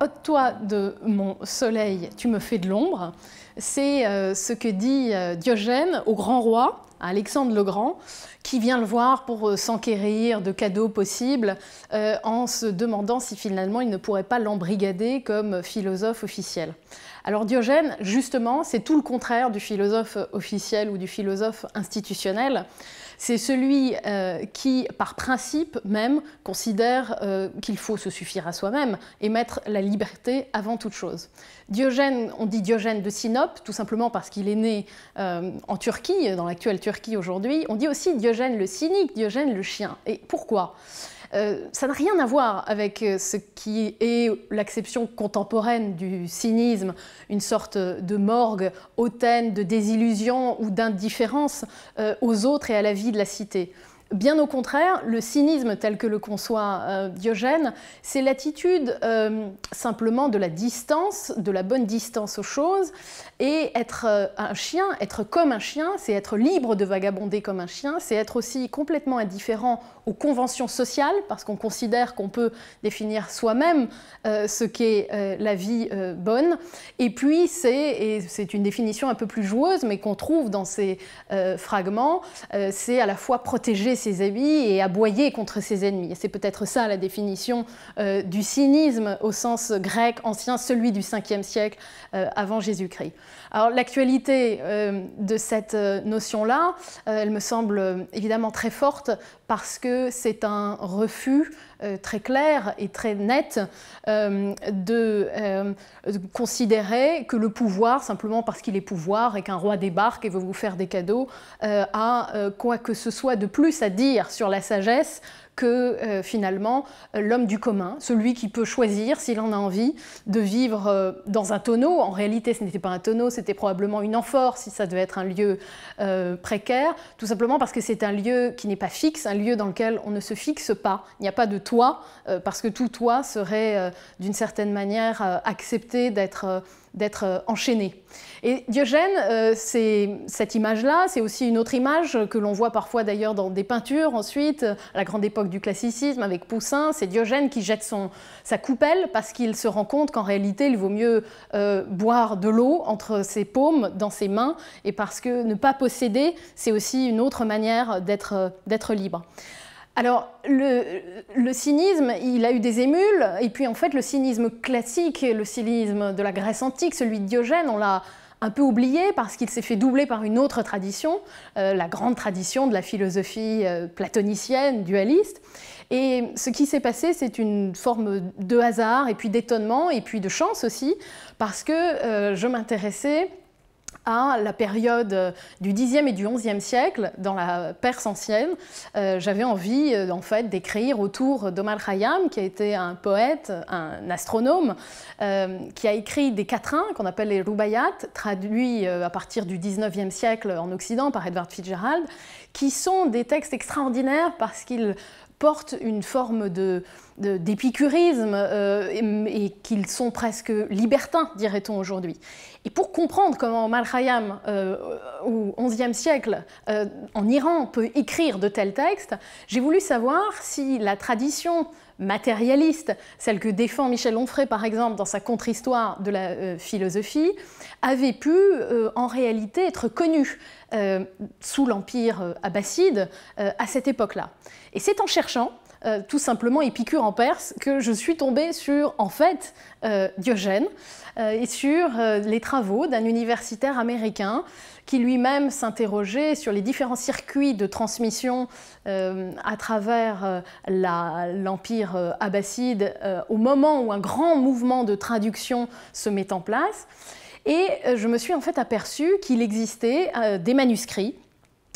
ôte-toi de mon soleil, tu me fais de l'ombre, c'est euh, ce que dit euh, Diogène au grand roi, Alexandre le Grand, qui vient le voir pour euh, s'enquérir de cadeaux possibles en se demandant si finalement il ne pourrait pas l'embrigader comme philosophe officiel. Alors Diogène, justement, c'est tout le contraire du philosophe officiel ou du philosophe institutionnel. C'est celui euh, qui, par principe même, considère euh, qu'il faut se suffire à soi-même et mettre la liberté avant toute chose. Diogène, on dit Diogène de Sinope, tout simplement parce qu'il est né euh, en Turquie, dans l'actuelle Turquie aujourd'hui. On dit aussi Diogène le cynique, Diogène le chien. Et pourquoi? Ça n'a rien à voir avec ce qui est l'acception contemporaine du cynisme, une sorte de morgue hautaine, de désillusion ou d'indifférence aux autres et à la vie de la cité. Bien au contraire, le cynisme tel que le conçoit euh, Diogène, c'est l'attitude euh, simplement de la distance, de la bonne distance aux choses, et être euh, un chien, être comme un chien, c'est être libre de vagabonder comme un chien, c'est être aussi complètement indifférent aux conventions sociales, parce qu'on considère qu'on peut définir soi-même ce qu'est la vie bonne, et puis c'est, et c'est une définition un peu plus joueuse, mais qu'on trouve dans ces fragments, c'est à la fois protéger ses habits et aboyer contre ses ennemis. C'est peut-être ça la définition euh, du cynisme au sens grec ancien, celui du 5e siècle euh, avant Jésus-Christ. Alors l'actualité euh, de cette notion-là, elle me semble évidemment très forte parce que c'est un refus très clair et très net de, considérer que le pouvoir, simplement parce qu'il est pouvoir et qu'un roi débarque et veut vous faire des cadeaux, a quoi que ce soit de plus à dire sur la sagesse que euh, finalement euh, l'homme du commun, celui qui peut choisir, s'il en a envie, de vivre euh, dans un tonneau. En réalité, ce n'était pas un tonneau, c'était probablement une amphore, si ça devait être un lieu précaire, tout simplement parce que c'est un lieu qui n'est pas fixe, un lieu dans lequel on ne se fixe pas. Il n'y a pas de toit, parce que tout toit serait d'une certaine manière accepté d'être euh, enchaîné. Et Diogène, euh, c'est cette image-là, c'est aussi une autre image que l'on voit parfois d'ailleurs dans des peintures ensuite, à la grande époque du classicisme avec Poussin, c'est Diogène qui jette son, sa coupelle parce qu'il se rend compte qu'en réalité il vaut mieux euh, boire de l'eau entre ses paumes, dans ses mains, et parce que ne pas posséder, c'est aussi une autre manière d'être libre. Alors, le, cynisme, il a eu des émules, et puis en fait, le cynisme classique, le cynisme de la Grèce antique, celui de Diogène, on l'a un peu oublié parce qu'il s'est fait doubler par une autre tradition, euh, la grande tradition de la philosophie euh, platonicienne, dualiste. Et ce qui s'est passé, c'est une forme de hasard, et puis d'étonnement, et puis de chance aussi, parce que euh, je m'intéressais à la période euh, du Xe et du XIe siècle, dans la Perse ancienne, euh, j'avais envie euh, en fait d'écrire autour d'Omar Khayyam, qui a été un poète, un astronome, qui a écrit des quatrains qu'on appelle les Rubayat, traduits à partir du XIXe siècle en Occident par Edward Fitzgerald, qui sont des textes extraordinaires parce qu'ils portent une forme de, d'épicurisme euh, et, qu'ils sont presque libertins, dirait-on aujourd'hui. Et pour comprendre comment Mal euh, au XIe siècle, euh, en Iran, peut écrire de tels textes, j'ai voulu savoir si la tradition matérialiste, celle que défend Michel Onfray par exemple dans sa contre-histoire de la philosophie, avait pu en réalité être connue sous l'empire abbasside à cette époque-là. Et c'est en cherchant euh, tout simplement Épicure en Perse, que je suis tombée sur, en fait, euh, Diogène euh, et sur les travaux d'un universitaire américain qui lui-même s'interrogeait sur les différents circuits de transmission à travers l'empire abbasside au moment où un grand mouvement de traduction se met en place. Et je me suis en fait aperçue qu'il existait des manuscrits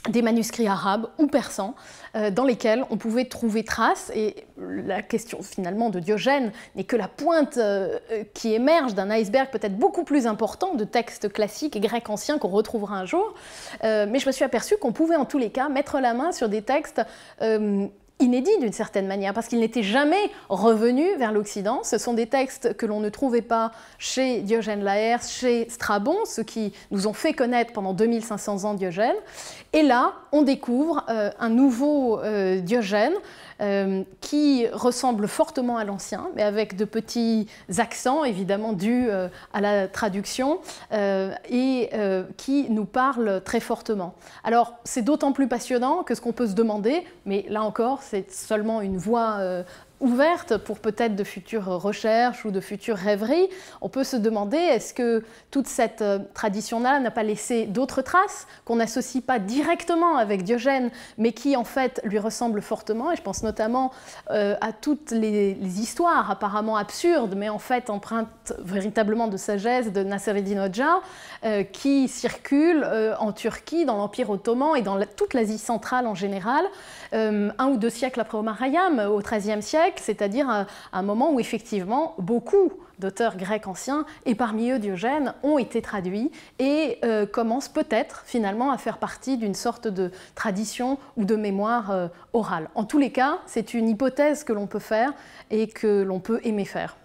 des manuscrits arabes ou persans euh, dans lesquels on pouvait trouver trace, et la question finalement de Diogène n'est que la pointe euh, qui émerge d'un iceberg peut-être beaucoup plus important de textes classiques et grecs anciens qu'on retrouvera un jour, euh, mais je me suis aperçue qu'on pouvait en tous les cas mettre la main sur des textes inédits d'une certaine manière, parce qu'ils n'étaient jamais revenus vers l'Occident. Ce sont des textes que l'on ne trouvait pas chez Diogène Laërce, chez Strabon, ceux qui nous ont fait connaître pendant 2500 ans Diogène. Et là, on découvre euh, un nouveau euh, Diogène euh, qui ressemble fortement à l'ancien, mais avec de petits accents, évidemment dus à la traduction, et qui nous parle très fortement. Alors, c'est d'autant plus passionnant que ce qu'on peut se demander, mais là encore, c'est seulement une voie ouverte pour peut-être de futures recherches ou de futures rêveries, on peut se demander est-ce que toute cette euh, tradition-là n'a pas laissé d'autres traces qu'on n'associe pas directement avec Diogène, mais qui en fait lui ressemblent fortement? Et je pense notamment euh, à toutes les, histoires apparemment absurdes, mais en fait empreintes véritablement de sagesse de Nassereddin Hoxha, euh, qui circulent en Turquie, dans l'Empire ottoman et dans toute l'Asie centrale en général, un ou deux siècles après Omar Khayyam, au XIIIe siècle c'est-à-dire un, un, moment où effectivement beaucoup d'auteurs grecs anciens, et parmi eux Diogène, ont été traduits et euh, commencent peut-être finalement à faire partie d'une sorte de tradition ou de mémoire euh, orale. En tous les cas, c'est une hypothèse que l'on peut faire et que l'on peut aimer faire.